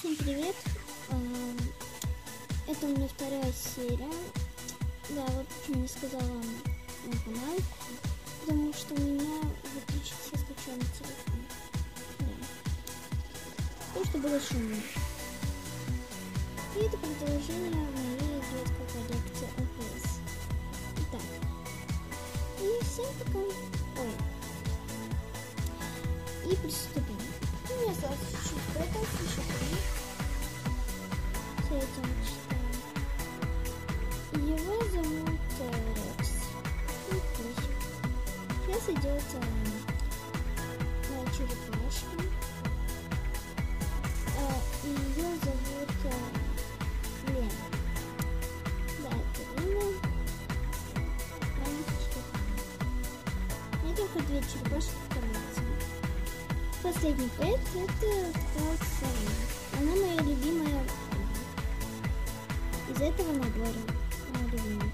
Всем привет! Эм, Это у меня вторая серия. Да, вот почему не сказала мой канал. Потому что у меня все скачанный телефон. Да. Потому что было шумно. И это продолжение моей детской коллекции ОПС. Итак. И всем пока. Ой. И приступим. Его зовут Рекс. Сейчас идет э, черепашка. Э, ее зовут э, Лена. Да, это Лена. Маленький У меня только две черепашки в коллекции последний проект это Cloud Seven. Она моя любимая из этого набора. Моя любимая.